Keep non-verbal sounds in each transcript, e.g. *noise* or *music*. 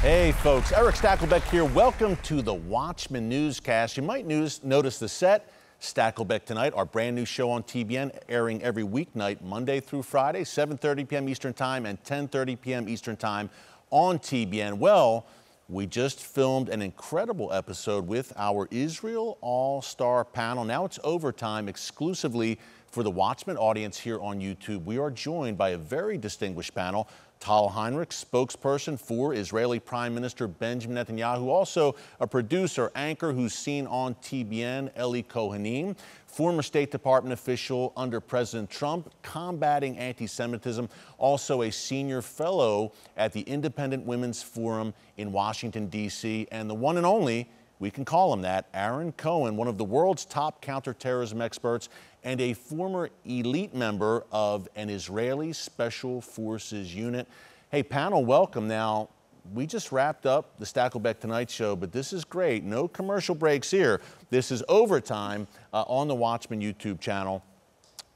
Hey, folks, Erick Stakelbeck here. Welcome to the Watchman Newscast. You might news, notice the set. Stackelbeck Tonight, our brand new show on TBN, airing every weeknight, Monday through Friday, 7.30 p.m. Eastern Time and 10.30 p.m. Eastern Time on TBN. Well, we just filmed an incredible episode with our Israel All-Star panel. Now it's overtime exclusively for the Watchman audience here on YouTube. We are joined by a very distinguished panel. Tal Heinrich, spokesperson for Israeli Prime Minister Benjamin Netanyahu, also a producer, anchor who's seen on TBN, Ellie Cohanim, former State Department official under President Trump, combating anti Semitism, also a senior fellow at the Independent Women's Forum in Washington, D.C., and the one and only we can call him that, Aaron Cohen, one of the world's top counterterrorism experts and a former elite member of an Israeli Special Forces unit. Hey, panel, welcome. Now, we just wrapped up the Stakelbeck Tonight Show, but this is great. No commercial breaks here. This is overtime uh, on the Watchman YouTube channel.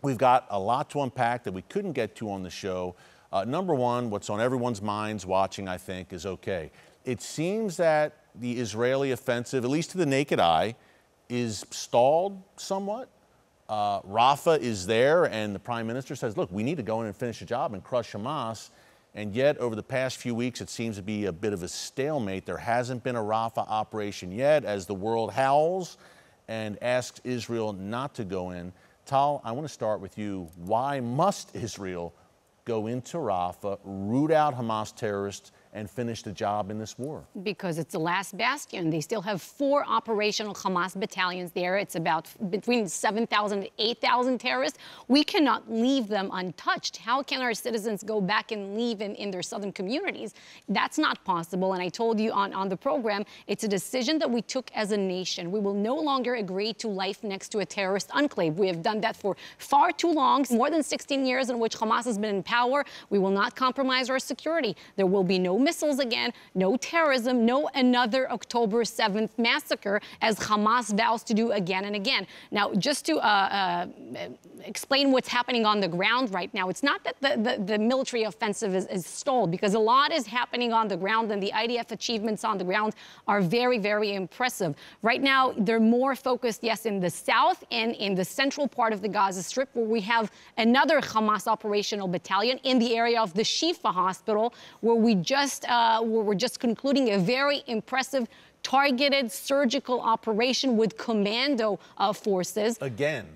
We've got a lot to unpack that we couldn't get to on the show. Uh, number one, what's on everyone's minds watching, I think, is okay. It seems that the Israeli offensive, at least to the naked eye, is stalled somewhat. Uh, Rafah is there, and the prime minister says, look, we need to go in and finish the job and crush Hamas. And yet, over the past few weeks, it seems to be a bit of a stalemate. There hasn't been a Rafah operation yet as the world howls and asks Israel not to go in. Tal, I want to start with you. Why must Israel go into Rafah, root out Hamas terrorists, and finish the job in this war? Because it's the last bastion. They still have four operational Hamas battalions there. It's about between 7,000 and 8,000 terrorists. We cannot leave them untouched. How can our citizens go back and leave in, in their southern communities? That's not possible. And I told you on, on the program, it's a decision that we took as a nation. We will no longer agree to life next to a terrorist enclave. We have done that for far too long, more than 16 years in which Hamas has been in power. We will not compromise our security. There will be no missiles again, no terrorism, no another October 7th massacre, as Hamas vows to do again and again. Now, just to uh, uh, explain what's happening on the ground right now, it's not that the, the, the military offensive is, is, stalled, because a lot is happening on the ground, and the IDF achievements on the ground are very, very impressive. Right now, they're more focused, yes, in the south and in the central part of the Gaza Strip, where we have another Hamas operational battalion in the area of the Shifa hospital, where we just just uh, we're just concluding a very impressive targeted surgical operation with commando uh, forces. Again,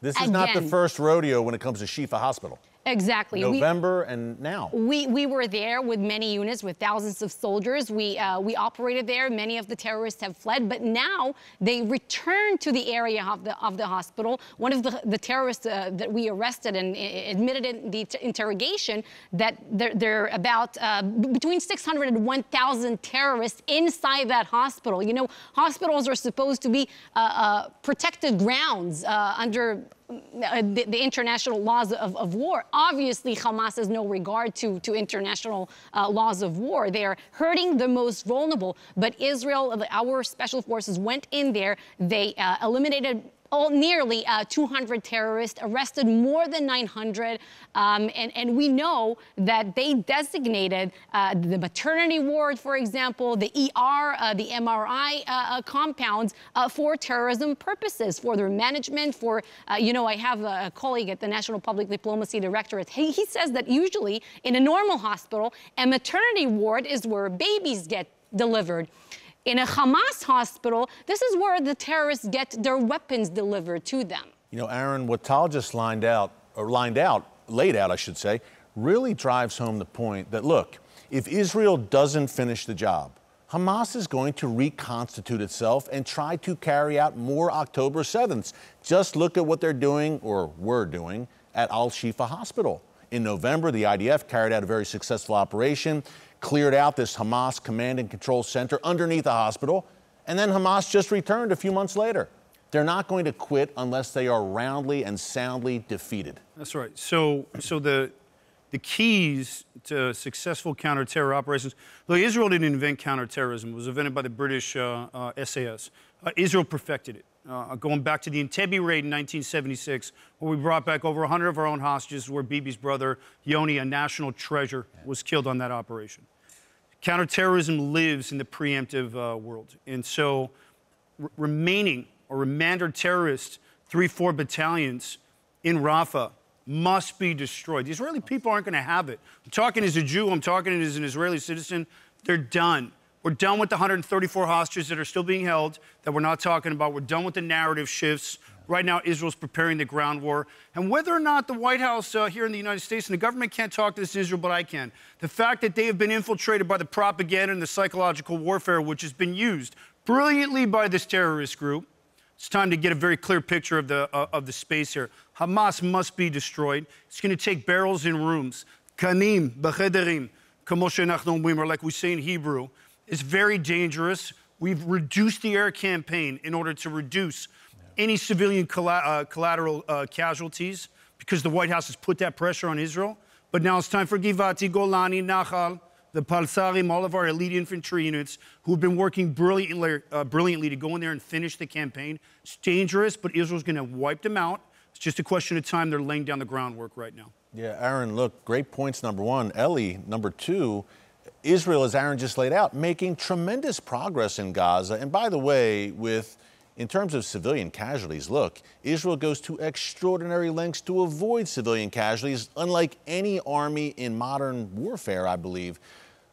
this is Again. not the first rodeo when it comes to Shifa Hospital. Exactly. November we, and now. We, we were there with many units, with thousands of soldiers. We, uh, we operated there. Many of the terrorists have fled, but now they returned to the area of the, of the hospital. One of the, the terrorists uh, that we arrested and admitted in the interrogation that there, there are about uh, between 600 and 1,000 terrorists inside that hospital. You know, hospitals are supposed to be uh, uh, protected grounds uh, under uh, the, the, international laws of, of, war. Obviously, Hamas has no regard to, to international uh, laws of war. They are hurting the most vulnerable. But Israel, our special forces went in there. They uh, eliminated all, nearly uh, 200 terrorists, arrested more than 900. Um, and, and, we know that they designated uh, the maternity ward, for example, the ER, uh, the MRI uh, uh, compounds uh, for terrorism purposes, for their management, for, you know, I have a colleague at the National Public Diplomacy Directorate. He, he says that usually in a normal hospital, a maternity ward is where babies get delivered. In a Hamas hospital, this is where the terrorists get their weapons delivered to them. You know, Aaron, what Tal just lined out, or lined out, laid out, I should say, really drives home the point that look, if Israel doesn't finish the job, Hamas is going to reconstitute itself and try to carry out more October 7th. Just look at what they're doing, or were doing, at Al Shifa Hospital. In November, the IDF carried out a very successful operation cleared out this Hamas command and control center underneath the hospital, and then Hamas just returned a few months later. They're not going to quit unless they are roundly and soundly defeated. That's right. So, so the the keys to successful counterterror operations. Look, Israel didn't invent counterterrorism. It was invented by the British uh, uh, SAS. Uh, Israel perfected it. Uh, going back to the Entebbe raid in 1976, where we brought back over 100 of our own hostages, where Bibi's brother, Yoni, a national treasure, was killed on that operation. Counterterrorism lives in the preemptive uh, world. And so remaining or remainder terrorists, three, four battalions in Rafah must be destroyed. The Israeli people aren't going to have it. I'm talking as a Jew, I'm talking as an Israeli citizen. They're done. We're done with the 134 hostages that are still being held that we're not talking about. We're done with the narrative shifts. Right now, Israel's preparing the ground war. And whether or not the White House uh, here in the United States and the government can't talk to this Israel, but I can. The fact that they have been infiltrated by the propaganda and the psychological warfare, which has been used brilliantly by this terrorist group, it's time to get a very clear picture of the, uh, of the space here. Hamas must be destroyed. It's going to take barrels in rooms. Kanim, b'chederim, or like we say in Hebrew. It's very dangerous. We've reduced the air campaign in order to reduce any civilian uh, collateral uh, casualties because the White House has put that pressure on Israel. But now it's time for Givati, Golani, Nahal, the Palsarim, all of our elite infantry units who have been working brilliantly, uh, brilliantly to go in there and finish the campaign. It's dangerous, but Israel's going to wipe them out. It's just a question of time. They're laying down the groundwork right now. Yeah, Aaron, look, great points, number one. Ellie, number two, Israel, as Aaron just laid out, making tremendous progress in Gaza. And by the way, with in terms of civilian casualties, look, Israel goes to extraordinary lengths to avoid civilian casualties, unlike any army in modern warfare, I believe.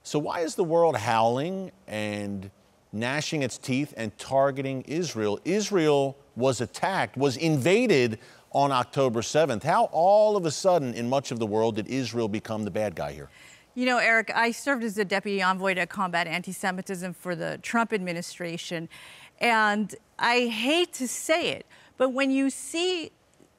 So, why is the world howling and gnashing its teeth and targeting Israel? Israel was attacked, was invaded on October 7th. How all of a sudden in much of the world did Israel become the bad guy here? You know, Erick, I served as the deputy envoy to combat anti Semitism for the Trump administration. And I hate to say it, but when you see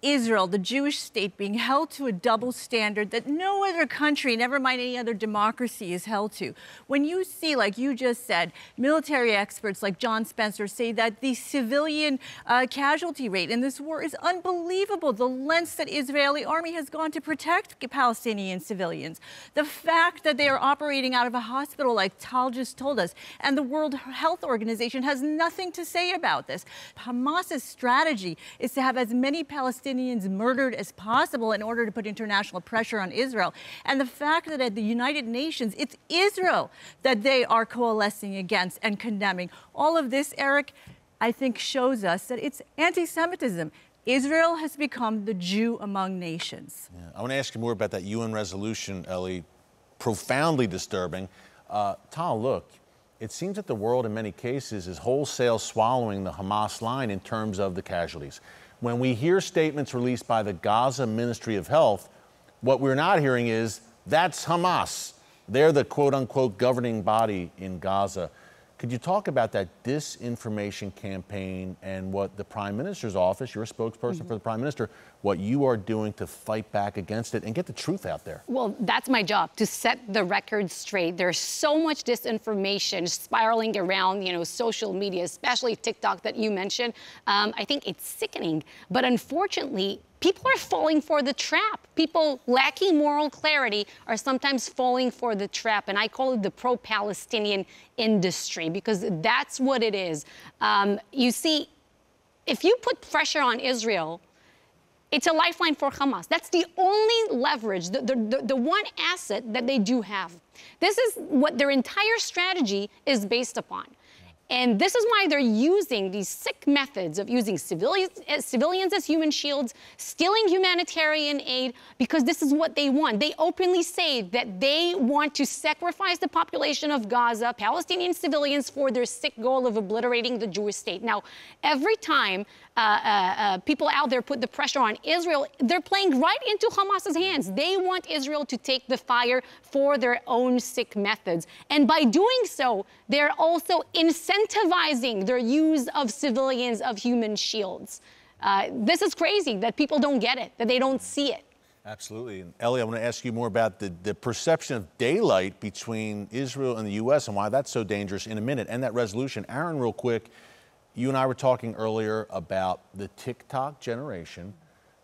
Israel, the Jewish state, being held to a double standard that no other country, never mind any other democracy, is held to. When you see, like you just said, military experts like John Spencer say that the civilian uh, casualty rate in this war is unbelievable. The lengths that Israeli army has gone to protect Palestinian civilians. The fact that they are operating out of a hospital, like Tal just told us, and the World Health Organization has nothing to say about this. Hamas's strategy is to have as many Palestinians Palestinians murdered as possible in order to put international pressure on Israel. And the fact that at the United Nations, it's Israel that they are coalescing against and condemning. All of this, Erick, I think shows us that it's anti Semitism. Israel has become the Jew among nations. Yeah. I want to ask you more about that UN resolution, Ellie. Profoundly disturbing. Uh, Tal, look, it seems that the world in many cases is wholesale swallowing the Hamas line in terms of the casualties when we hear statements released by the Gaza Ministry of Health, what we're not hearing is that's Hamas. They're the quote unquote governing body in Gaza. Could you talk about that disinformation campaign and what the Prime Minister's office, you're a spokesperson mm-hmm. for the Prime Minister, what you are doing to fight back against it and get the truth out there? Well, that's my job to set the record straight. There's so much disinformation spiraling around, you know, social media, especially TikTok that you mentioned. Um, I think it's sickening. But unfortunately, people are falling for the trap. People lacking moral clarity are sometimes falling for the trap. And I call it the pro Palestinian industry because that's what it is. Um, you see, if you put pressure on Israel, it's a lifeline for Hamas. That's the only leverage, the, the, the, the, one asset that they do have. This is what their entire strategy is based upon. And this is why they're using these sick methods of using civilians, eh, civilians as human shields, stealing humanitarian aid, because this is what they want. They openly say that they want to sacrifice the population of Gaza, Palestinian civilians, for their sick goal of obliterating the Jewish state. Now, every time uh, uh, uh, people out there put the pressure on Israel, they're playing right into Hamas's hands. They want Israel to take the fire for their own sick methods. And by doing so, they're also incentivizing their use of civilians of human shields. Uh, this is crazy that people don't get it, that they don't see it. Absolutely. And Ellie, I want to ask you more about the, the perception of daylight between Israel and the U.S. and why that's so dangerous in a minute and that resolution. Aaron, real quick, you and I were talking earlier about the TikTok generation.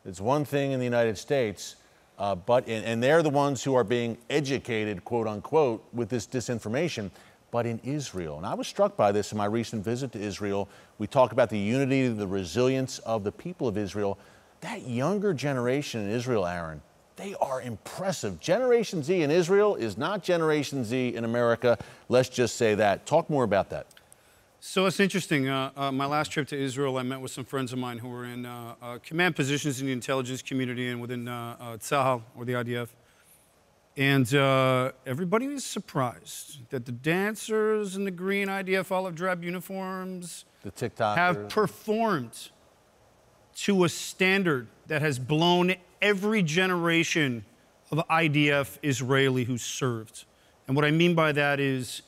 It's one thing in the United States, uh, but in, and they're the ones who are being educated, quote unquote, with this disinformation. But in Israel, and I was struck by this in my recent visit to Israel. We talk about the unity, the resilience of the people of Israel. That younger generation in Israel, Aaron, they are impressive. Generation Z in Israel is not Generation Z in America. Let's just say that. Talk more about that. So it's interesting. Uh, uh, my last trip to Israel, I met with some friends of mine who were in uh, uh command positions in the intelligence community and within uh, uh, Tzahal or the IDF. And everybody was surprised that the dancers in the green IDF olive drab uniforms the TikTok have performed to a standard that has blown every generation of IDF Israeli who served. And what I mean by that is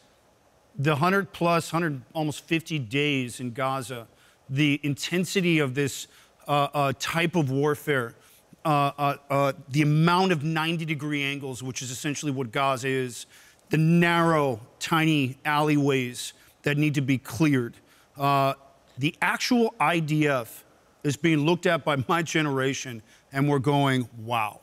the 100 plus, 100, almost 50 days in Gaza, the intensity of this uh, uh, type of warfare, uh, uh, uh the amount of 90 degree angles, which is essentially what Gaza is, the narrow, tiny alleyways that need to be cleared. Uh, the actual IDF is being looked at by *laughs* my generation, and we're going, wow.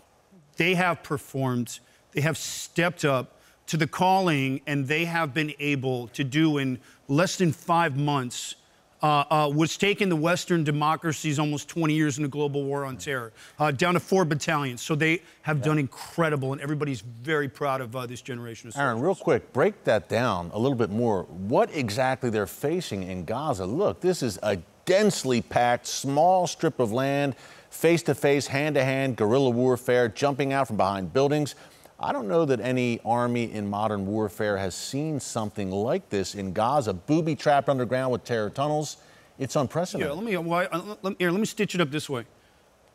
They have performed, they have stepped up to the calling, and they have been able to do in less than five months uh, uh, what's taken the Western democracies almost 20 years in the global war on terror, uh, down to four battalions. So they have yeah. done incredible, and everybody's very proud of uh, this generation of soldiers. Aaron, real quick, break that down a little bit more. What exactly they're facing in Gaza? Look, this is a densely packed, small strip of land, face to face, hand to hand guerrilla warfare, jumping out from behind buildings. I don't know that any army in modern warfare has seen something like this in Gaza, booby trapped underground with terror tunnels. It's unprecedented. Yeah, let me, well, uh, let, here, let me stitch it up this way.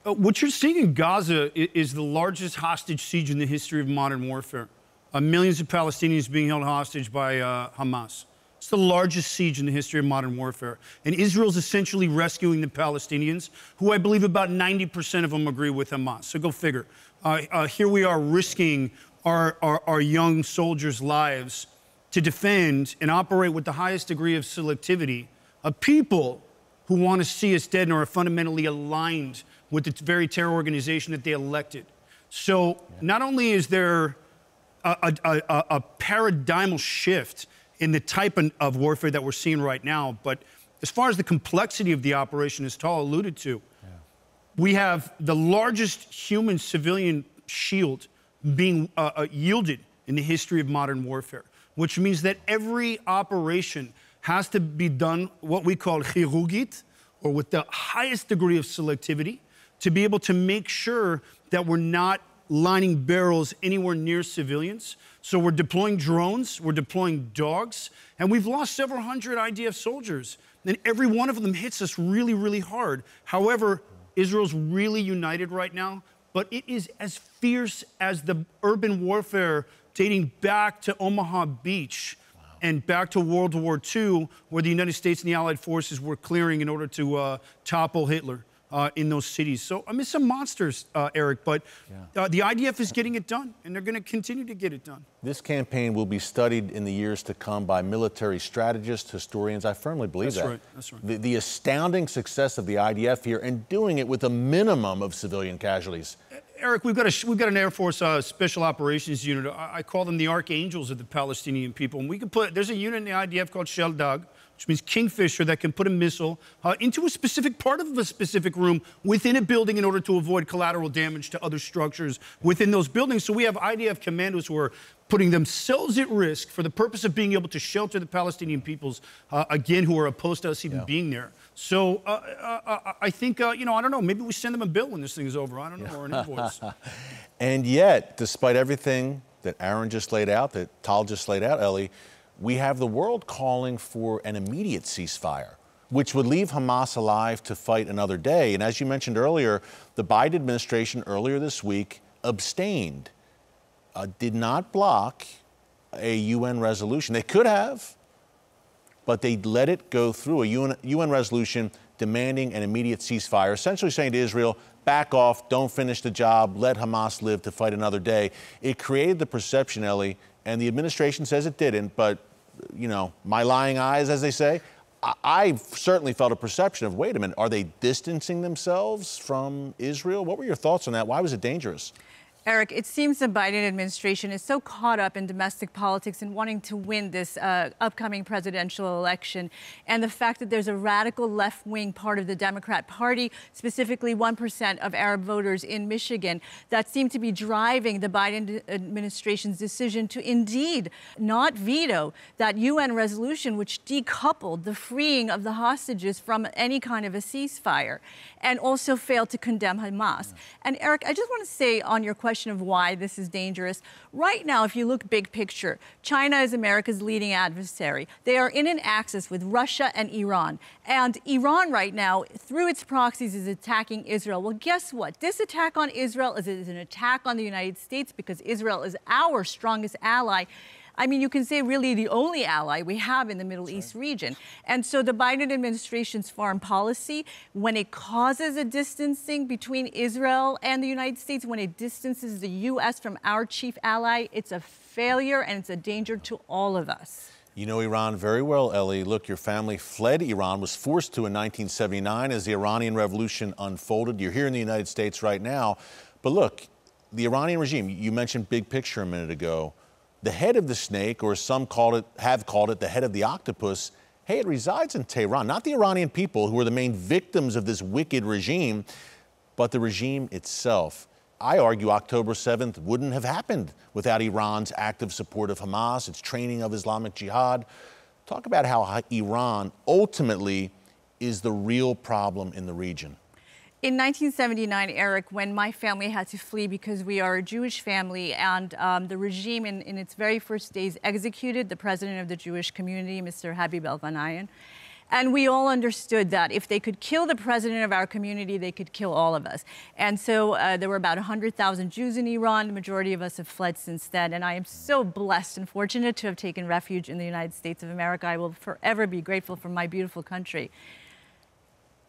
Uh, what you're seeing in Gaza is, is, the largest hostage siege in the history of modern warfare. Uh, millions of Palestinians being held hostage by uh, Hamas. It's the largest siege in the history of modern warfare. And Israel's essentially rescuing the Palestinians, who I believe about 90% of them agree with Hamas. So go figure. Uh, uh, here we are risking our, our, our young soldiers' lives to defend and operate with the highest degree of selectivity of people who want to see us dead and are fundamentally aligned with the very terror organization that they elected. So not only is there a, a, a, a paradigmal shift in the type of warfare that we're seeing right now, but as far as the complexity of the operation, as Tal alluded to, we have the largest human civilian shield being uh, uh, yielded in the history of modern warfare, which means that every operation has to be done what we call chirurgit, or with the highest degree of selectivity, to be able to make sure that we're not lining barrels anywhere near civilians. So we're deploying drones, we're deploying dogs, and we've lost several hundred IDF soldiers. And every one of them hits us really, really hard. However, Israel's really united right now, but it is as fierce as the urban warfare dating back to Omaha Beach wow. and back to World War II, where the United States and the Allied forces were clearing in order to uh, topple Hitler uh, in those cities. So I mean, some monsters, uh, Erick, but yeah. uh, the IDF is getting it done, and they're going to continue to get it done. This campaign will be studied in the years to come by military strategists, historians. I firmly believe That's that. Right. That's right. The, the astounding success of the IDF here and doing it with a minimum of civilian casualties. Erick, we've got, a, we've got an Air Force uh, Special Operations Unit. I, I, call them the archangels of the Palestinian people. And we can put, there's a unit in the IDF called Shaldag, which means Kingfisher, that can put a missile uh, into a specific part of a specific room within a building in order to avoid collateral damage to other structures within those buildings. So we have IDF commandos who are putting themselves at risk for the purpose of being able to shelter the Palestinian peoples, uh, again, who are opposed to us even yeah. being there. So uh, uh, uh I think, uh, you know, I don't know, maybe we send them a bill when this thing is over. I don't know, or an invoice. *laughs* and yet, despite everything that Aaron just laid out, that Tal just laid out, Ellie, we have the world calling for an immediate ceasefire, which would leave Hamas alive to fight another day. And as you mentioned earlier, the Biden administration earlier this week abstained, uh, did not block a UN resolution. They could have, but they let it go through a UN, UN resolution demanding an immediate ceasefire, essentially saying to Israel, back off, don't finish the job, let Hamas live to fight another day. It created the perception, Ellie, and the administration says it didn't, but, you know, my lying eyes, as they say, I, I certainly felt a perception of wait a minute, are they distancing themselves from Israel? What were your thoughts on that? Why was it dangerous? Erick, it seems the Biden administration is so caught up in domestic politics and wanting to win this uh, upcoming presidential election. And the fact that there's a radical left wing part of the Democrat Party, specifically 1% of Arab voters in Michigan, that seem to be driving the Biden administration's decision to indeed not veto that UN resolution which decoupled the freeing of the hostages from any kind of a ceasefire and also failed to condemn Hamas. And Erick, I just want to say on your question, question of why this is dangerous. Right now, if you look big picture, China is America's leading adversary. They are in an axis with Russia and Iran. And Iran right now, through its proxies, is attacking Israel. Well, guess what? This attack on Israel is, is an attack on the United States because Israel is our strongest ally. I mean, you can say really the only ally we have in the Middle East region. And so the Biden administration's foreign policy, when it causes a distancing between Israel and the United States, when it distances the U.S. from our chief ally, it's a failure and it's a danger to all of us. You know Iran very well, Ellie. Look, your family fled Iran, was forced to in 1979 as the Iranian Revolution unfolded. You're here in the United States right now. But look, the Iranian regime, you mentioned big picture a minute ago the head of the snake, or some call it, have called it the head of the octopus, hey, it resides in Tehran, not the Iranian people who are the main victims of this wicked regime, but the regime itself. I argue October 7th wouldn't have happened without Iran's active support of Hamas, its training of Islamic Jihad. Talk about how Iran ultimately is the real problem in the region. In 1979, Erick, when my family had to flee because we are a Jewish family, and um, the regime in, in, its very first days executed the president of the Jewish community, Mr. Habib Elghanian. And we all understood that if they could kill the president of our community, they could kill all of us. And so uh, there were about 100,000 Jews in Iran. The majority of us have fled since then. And I am so blessed and fortunate to have taken refuge in the United States of America. I will forever be grateful for my beautiful country.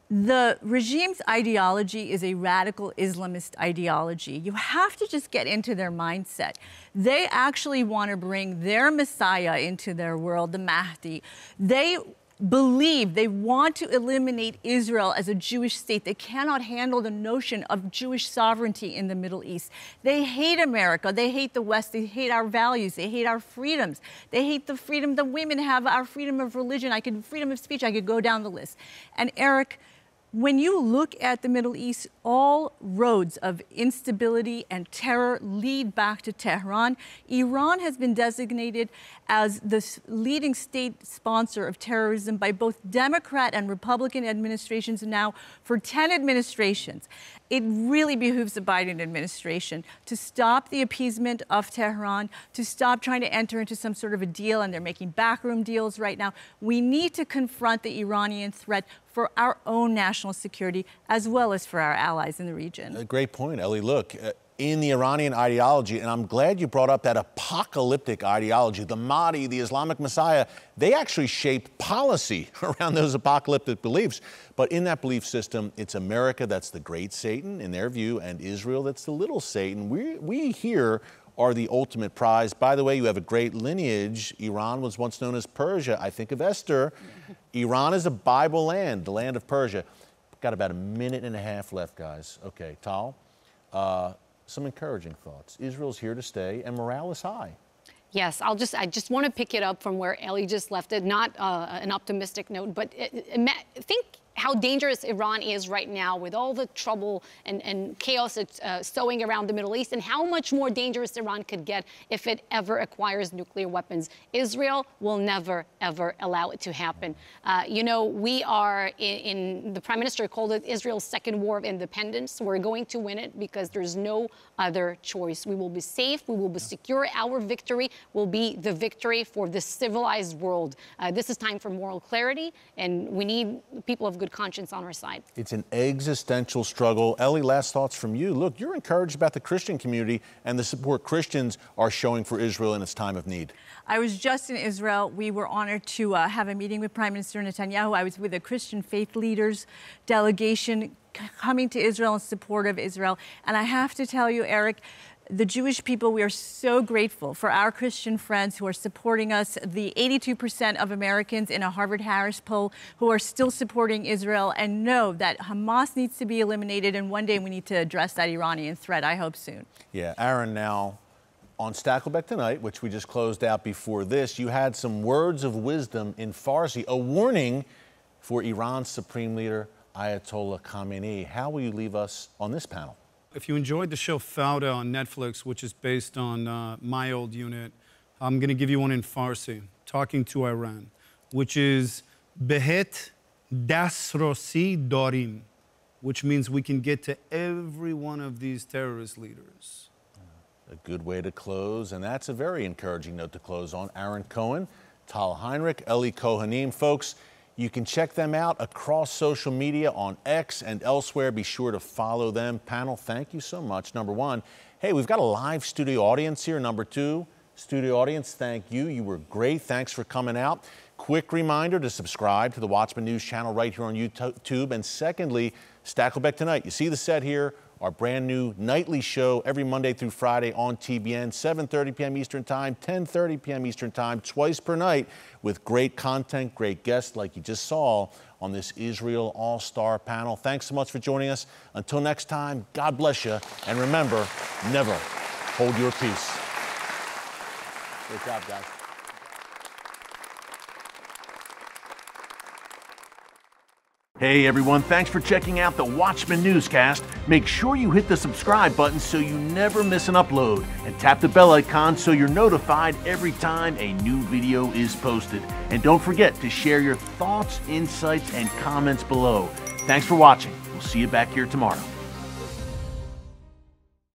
The regime's ideology is a radical Islamist ideology. You have to just get into their mindset. They actually want to bring their Messiah into their world, the Mahdi. They believe they want to eliminate Israel as a Jewish state. They cannot handle the notion of Jewish sovereignty in the Middle East. They hate America. They hate the West. They hate our values. They hate our freedoms. They hate the freedom the women have, our freedom of religion. I could freedom of speech. I could go down the list. And Erick, when you look at the Middle East, all roads of instability and terror lead back to Tehran. Iran has been designated as the leading state sponsor of terrorism by both Democrat and Republican administrations now for 10 administrations. It really behooves the Biden administration to stop the appeasement of Tehran, to stop trying to enter into some sort of a deal, and they're making backroom deals right now. We need to confront the Iranian threat for our own national security as well as for our allies in the region. A great point, Ellie. Look, uh, in the Iranian ideology, and I'm glad you brought up that apocalyptic ideology, the Mahdi, the Islamic Messiah, they actually shape policy *laughs* around those apocalyptic beliefs. But in that belief system, it's America that's the great Satan in their view, and Israel that's the little Satan. We, we here are the ultimate prize. By the way, you have a great lineage. Iran was once known as Persia. I think of Esther. Iran is a Bible land, the land of Persia. Got about a minute and a half left, guys. Okay, Tal, uh, some encouraging thoughts. Israel's here to stay, and morale is high. Yes, I'll just I just want to pick it up from where Ellie just left it. Not uh, an optimistic note, but it, it, think how dangerous Iran is right now with all the trouble and, and chaos it's uh, sowing around the Middle East, and how much more dangerous Iran could get if it ever acquires nuclear weapons. Israel will never, ever allow it to happen. Uh, you know, we are in, in, the prime minister called it Israel's second war of independence. We're going to win it because there's no other choice. We will be safe, we will be secure. Our victory will be the victory for the civilized world. Uh, this is time for moral clarity, and we need people of good good conscience on our side. It's an existential struggle. Ellie, last thoughts from you. Look, you're encouraged about the Christian community and the support Christians are showing for Israel in its time of need. I was just in Israel. We were honored to uh, have a meeting with Prime Minister Netanyahu. I was with a Christian faith leaders delegation coming to Israel in support of Israel. And I have to tell you, Erick, the Jewish people, we are so grateful for our Christian friends who are supporting us, the 82% of Americans in a Harvard Harris poll who are still supporting Israel, and know that Hamas needs to be eliminated, and one day we need to address that Iranian threat, I hope soon. Yeah, Aaron, now on Stakelbeck Tonight, which we just closed out before this, you had some words of wisdom in Farsi, a warning for Iran's Supreme Leader Ayatollah Khamenei. How will you leave us on this panel? If you enjoyed the show Fauda on Netflix, which is based on uh, my old unit, I'm going to give you one in Farsi, talking to Iran, which is Behet Dasrosi Dorim, which means we can get to every one of these terrorist leaders. A good way to close, and that's a very encouraging note to close on. Aaron Cohen, Tal Heinrich, Ellie Cohanim, folks. You can check them out across social media on X and elsewhere. Be sure to follow them. Panel, thank you so much. Number one, hey, we've got a live studio audience here. Number two, studio audience, thank you. You were great. Thanks for coming out. Quick reminder to subscribe to the Watchman News channel right here on YouTube. And secondly, Stakelbeck Tonight. You see the set here our brand new nightly show every Monday through Friday on TBN, 7.30 p.m. Eastern Time, 10.30 p.m. Eastern Time, twice per night with great content, great guests like you just saw on this Israel All-Star panel. Thanks so much for joining us. Until next time, God bless you. And remember, never hold your peace. Great job, guys. Hey everyone, thanks for checking out the Watchman Newscast. Make sure you hit the subscribe button so you never miss an upload and tap the bell icon so you're notified every time a new video is posted. And don't forget to share your thoughts, insights, and comments below. Thanks for watching. We'll see you back here tomorrow.